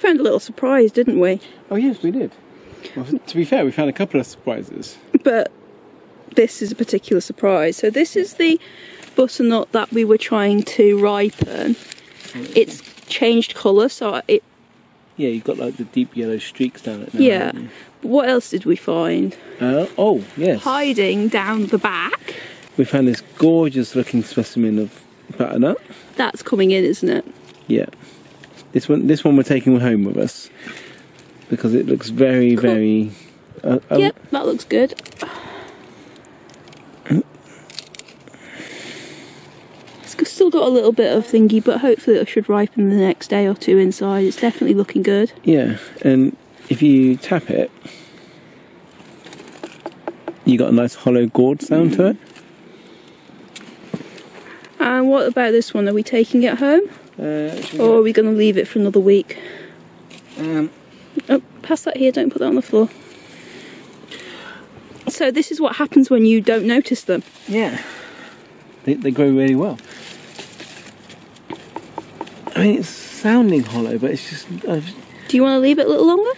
Found a little surprise, didn't we? Oh yes, we did. Well, to be fair, we found a couple of surprises. But this is a particular surprise. So this is the butternut that we were trying to ripen. It's changed colour, so it Yeah, you've got like the deep yellow streaks down it now. yeah. What else did we find? Uh, oh yes. Hiding down the back. We found this gorgeous looking specimen of butternut. That's coming in, isn't it? Yeah. This one, this one we're taking home with us because it looks very, Cool. very. Uh, um, yep, that looks good. It's still got a little bit of thingy, but hopefully it should ripen the next day or two inside. It's definitely looking good. Yeah, and if you tap it, you got a nice hollow gourd sound to it. And what about this one? Are we taking it home? Uh, Or are we going to leave it for another week? um, Oh, pass that here, don't put that on the floor. So this is what happens when you don't notice them. yeah, they, they grow really well. I mean, it's sounding hollow, but it's just uh, Do you want to leave it a little longer?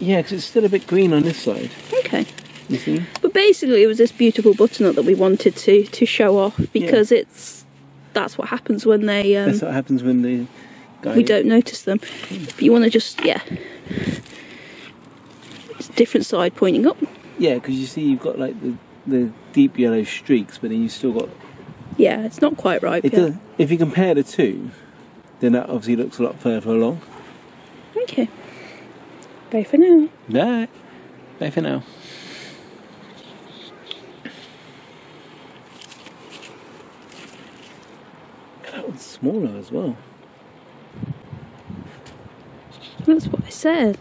yeah, because it's still a bit green on this side. Okay. You see? But basically it was this beautiful butternut that we wanted to, to show off because it's that's what happens when they um, That's what happens when the guy. we don't notice them. But you want to just yeah. It's a different side pointing up. Yeah, because you see, you've got like the the deep yellow streaks, but then you still got Yeah, it's not quite ripe It yet. does, if you compare the two, then that obviously looks a lot further along. Okay. Bye for now. Bye. Bye for now. That one's smaller as well. That's what I said.